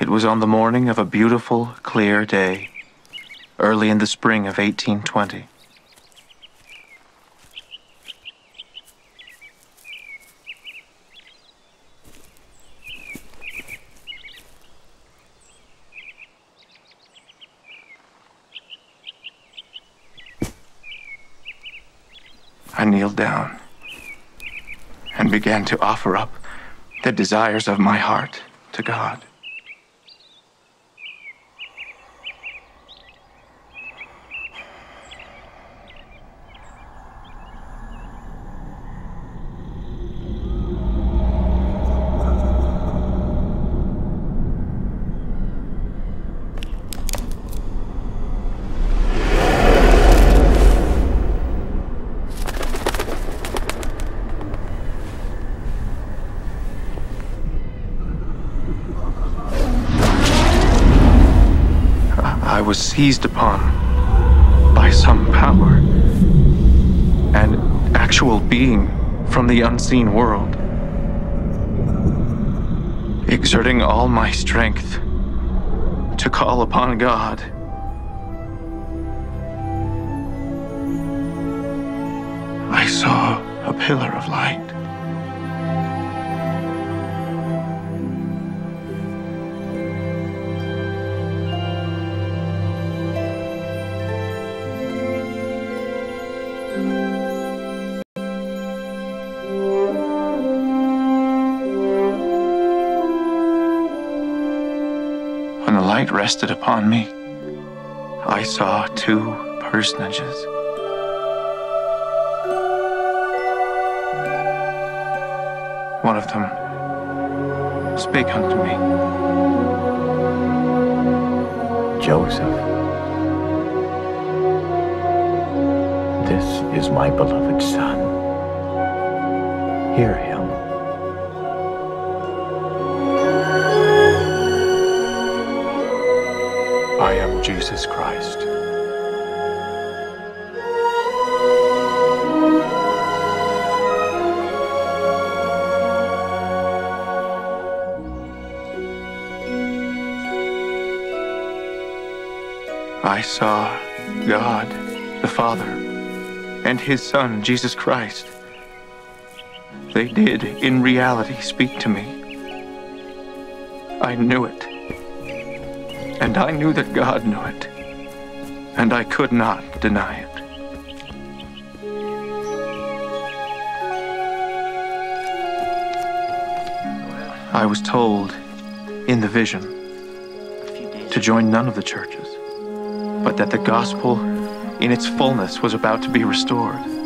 It was on the morning of a beautiful, clear day, early in the spring of 1820. I kneeled down and began to offer up the desires of my heart to God. I was seized upon by some power, an actual being from the unseen world, exerting all my strength to call upon God. I saw a pillar of light. When the light rested upon me, I saw two personages. One of them spake unto me. Joseph, this is my beloved son. Hear him. I am Jesus Christ. I saw God, the Father, and His Son, Jesus Christ. They did, in reality, speak to me. I knew it. And I knew that God knew it. And I could not deny it. I was told in the vision to join none of the churches, but that the gospel in its fullness was about to be restored.